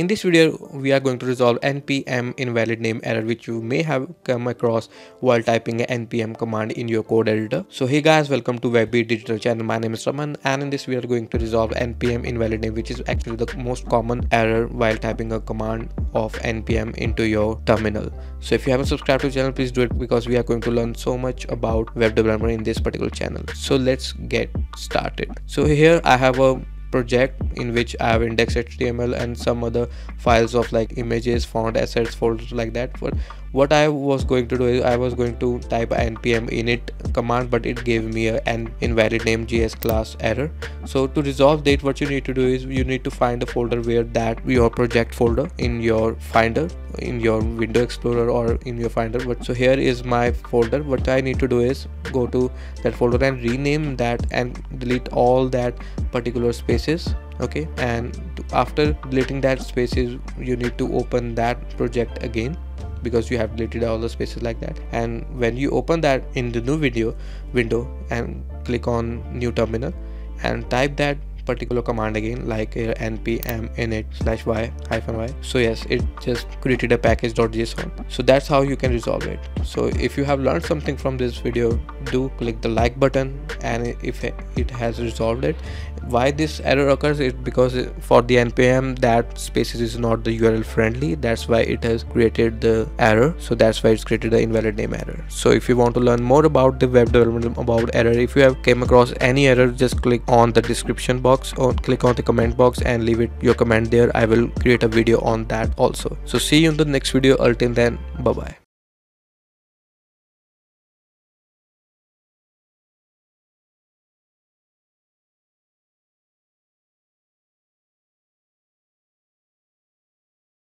In this video, we are going to resolve npm invalid name error which you may have come across while typing a npm command in your code editor. So hey guys, welcome to Webbeat Digital channel. My name is Raman and in this we are going to resolve npm invalid name which is actually the most common error while typing a command of npm into your terminal. So if you haven't subscribed to the channel, please do it because we are going to learn so much about web development in this particular channel. So let's get started. So here I have a project in which I have index.html and some other files of like images, font, assets, folders like that. But what I was going to do is I was going to type npm init command but it gave me a, an invalid name js class error. So to resolve that what you need to do is you need to find a folder where that your project folder in your finder in your window explorer or in your finder but so here is my folder what i need to do is go to that folder and rename that and delete all that particular spaces okay? And after deleting that spaces you need to open that project again because you have deleted all the spaces like that. And when you open that in the new video window and click on new terminal and type that particular command again like uh, npm init slash y hyphen y. So yes it just created a package.json so that's how you can resolve it. So if you have learned something from this video do click the like button. And if it has resolved it why this error occurs is because for the npm that spaces is not the url friendly. That's why it has created the error. So that's why it's created the invalid name error. So if you want to learn more about the web development about error if you have came across any error just click on the description box or click on the comment box and leave it your comment there. I will create a video on that also. So see you in the next video. Until then bye bye